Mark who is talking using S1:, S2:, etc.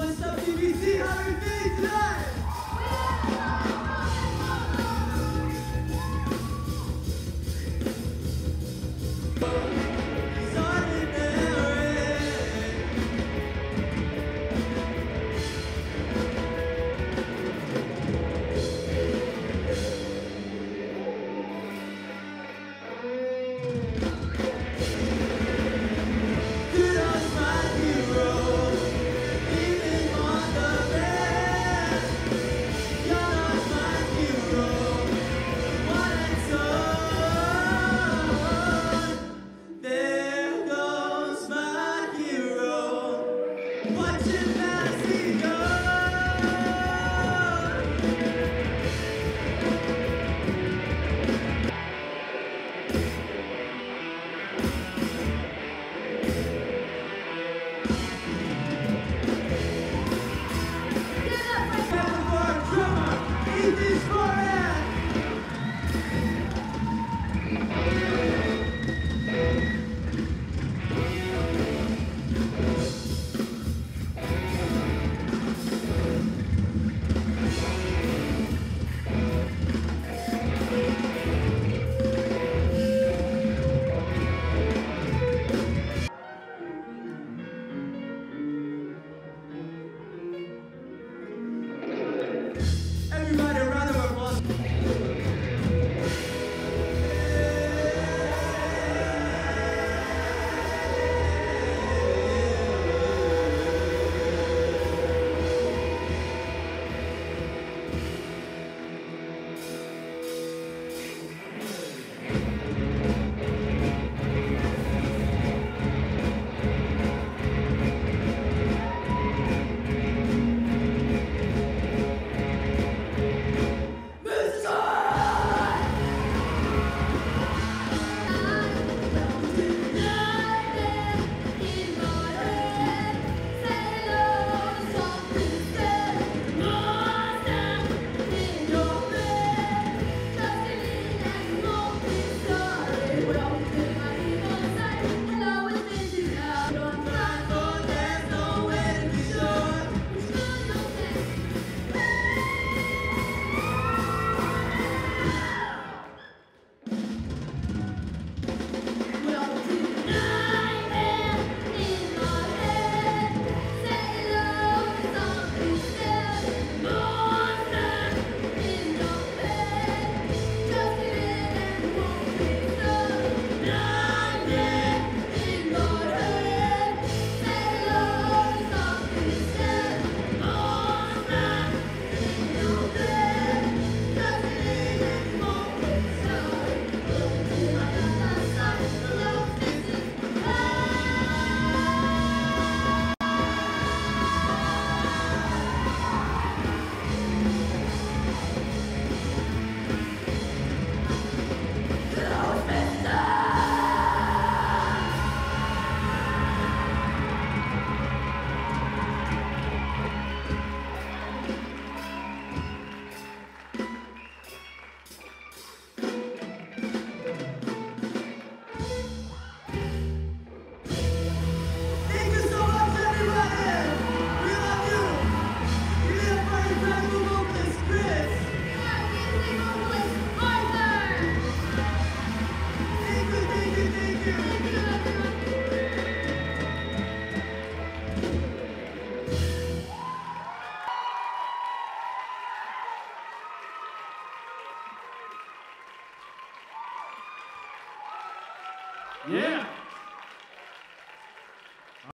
S1: What's up, BBC? How are you doing tonight?
S2: Yeah.